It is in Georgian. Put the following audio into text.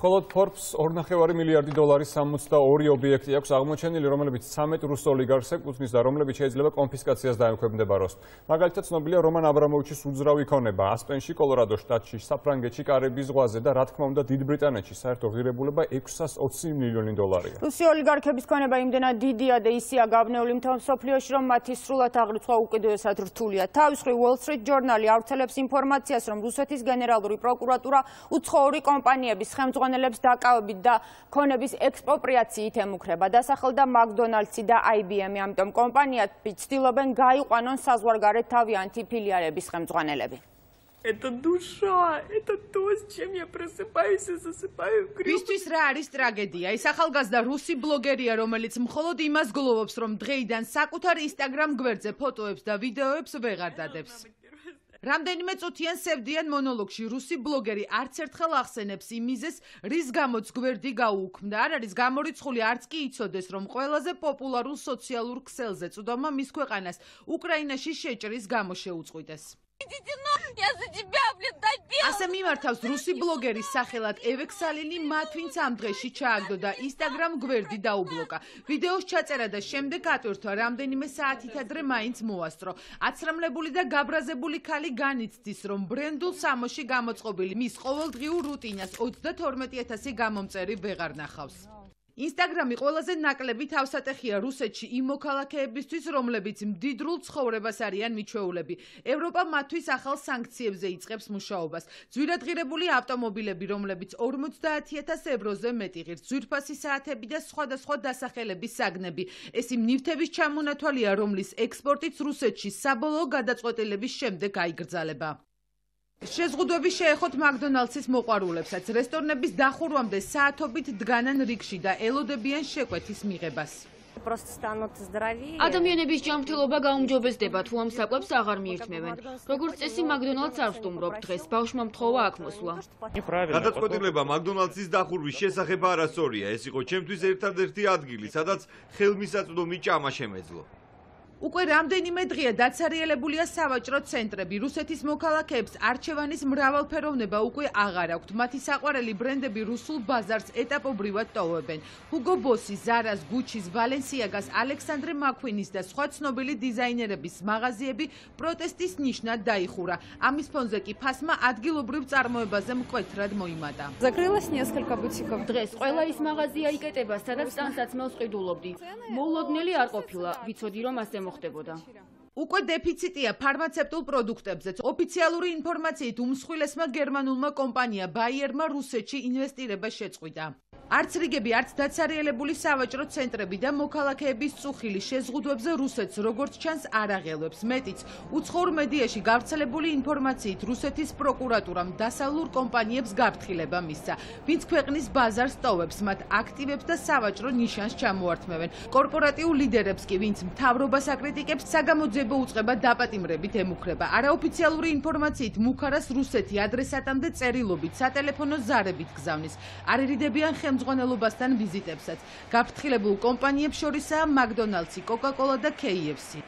მხოლოდ Forbes 2.5 მილიარდი დოლარის 62 ობიექტი აქვს აღმოჩენილი, რომლებიც 13 რუს ოლიგარქს ეკუთვნის და რომლებიც შეიძლება კონფისკაციას დაემკვიდრებაროს. მაგალითად, ცნობილია რომან აბრამოვიჩის უძრავი ქონება ასპენში, კოლორადო შტატში, საფრანგეთში, კარიბის ზღვაზე და რა თქმა უნდა, დიდ ბრიტანეთში საერთო ღირებულება 620 მილიონი დოლარია. რუსი ოლიგარქების ქონება იმდენად დიდია და ისია გაბნეული მთელ მსოფლიოში, რომ მათი სრულად აღრიცხვა უკიდურესად რთულია. თავის მხრივ Wall Street Journal ავრცელებს ინფორმაციას, რომ რუსეთის გენერალური პროკურატურა უცხოური კომპანიების ხელმძღვანელებს მწვანელებს დაკავებით და ქონების ექსპროპრიაციით ემუქრება. დასახელდა McDonald's-ი და IBM-ი, ამიტომ კომპანიები ცდილობენ გაიყვანონ საზღვარგარეთ თავიანთი ფილიალების ხელმძღვანელები. Это душа, это то, с чем я просыпаюсь и засыпаю в крюк. ბისთვის რა არის ტრაგედია? ეს ახალგაზრდა რუსი ბლოგერია, რომელიც მხოლოდ იმას გლოვობს, რომ დღეიდან საკუთარ Instagram გვერდზე ფოტოებს და ვიდეოებს ვეღარ დადებს. რამდენიმე წუთიან სევდიან მონოლოგში რუსი ბლოგერი არც ერთხელ ახსენებს იმიზეს რის გამოც გვერდი გაუქმდა. არ არის გამორიცხული არც კი იცოდეს რომ ყველაზე პოპულარულ სოციალურ ქსელზე წვდომა მის ქვეყანას უკრაინაში შეჭრის გამო შეუწყვიტეს ასე მიმართავს რუსი ბლოგერის სახელად ევექსალინი მათ ვინც ამ დღეში ჩააგდო და Instagram გვერდი დაუბლოკა. ვიდეოს ჩაწერა და შემდეგ ატვირთვა რამდენიმე საათით ადრე მაინც მოასწრო. აცრამლებული და გაბრაზებული ქალი განიცდის, რომ ბრენდულ სამოში გამოწყობილი მის ყოველდღიურ რუტინას 32000 გამომწერი ვეღარ ნახავს. ინსტაგრამი ყველაზე ნაკლები თავსატეხია რუსეთში იმ მოქალაქეებისთვის, რომლებიც მდიდრულ ცხოვრებას არიან მიჩვეულები. ევროპა მათთვის ახალ სანქციებზე იწყებს მუშაობას. ძვირადღირებული ავტომობილები, რომლებიც 50000 ევროზე მეტი ღირს, ძვირფასი საათები და სხვადასხვა დასახელების საგნები. ეს იმ ნივთების ჩამონათვალია, რომლის ექსპორტიც რუსეთში საბოლოო გადაწყვეტილების შემდეგ აიგრძალება. შეზღუდვები შეეხოთ მაკდონალდსის მოყვარულებსაც. რესტორნების დახურვამდე საათობით დგანან რიგში და ელოდებიან შეკვეთის მიღებას. просто станут здоровее. ადამიანების ჯანმრთელობა გაუმჯობესდება, თუ ამ საკვებს აღარ მიირთმევენ. როგორც წესი, მაკდონალდს არ სტუმრობ დღეს, ბავშვმა მთხოვა აქ მოსვლა. გადაწყვეტილება მაკდონალდსის დახურვის შესახებ არასწორია. ეს იყო ჩემთვის ერთადერთი ადგილი, სადაც ხელმისაწვდომი ჭამა შემეძლო. უკვე რამდენიმე დღეა დაცარიელებულია სავაჭრო ცენტრები. რუსეთის მოქალაქეებს არჩევანის მრავალფეროვნება უკვე აღარ აქვთ. მათი საყვარელი ბრენდები რუსულ ბაზარს ეტაპობრივად ტოვებენ. Hugo Boss-ი, Zara-ს, Gucci-ს, Balenciaga-ს, Alexandre McQueen-ის და სხვა ცნობილი დიზაინერების მაღაზიები პროტესტის ნიშნად დაიხურა. ამის ფონზე კი ფასმა ადგილობრივ წარმოებაზე მკვეთრად მოიმატა. Закрылось несколько бутиков. დღეს ყველა ის მაღაზია იკეტება, სადაც ტანსაცმელს ყიდულობდი. მოულოდნელი არ ყოფილა. ვიცოდი რომ ასე მოხდებოდა. უკვე დეფიციტია ფარმაცევტულ პროდუქტებზეც. ოფიციალური ინფორმაციით უმსხვილესმა გერმანულმა კომპანია Bayer-მა რუსეთში ინვესტირება შეწყვიტა. არც რიგები, არც დაცარიელებული სავაჭრო ცენტრები და მოქალაქეების წუხილი შეზღუდვებზე რუსეთს როგორც ჩანს არ აღელვებს. მეტიც, უცხოურ მედიაში გავრცელებული ინფორმაციით რუსეთის პროკურატურამ დასავლურ კომპანიებს გაფრთხილება მისცა, ვინც ქვეყნის ბაზარს ტოვებს, მათ აქტივებს და სავაჭრო ნიშანს ჩამოართმევენ. კორპორატიულ ლიდერებს კი, ვინც მთავრობას აკრიტიკებს, საგამოძიებო უწყება დაპატიმრებით ემუქრება. არაოფიციალური ინფორმაციით მუხარას რუსეთი ადრესატამდე წერილობით, სატელეფონო ზარებით გზავნის. არერიდებიან ხელ ხელმძღვანელობასთან ვიზიტებსაც. გაფრთხილებულ კომპანიებს შორისაა McDonald's-ი, Coca-Cola და KFC.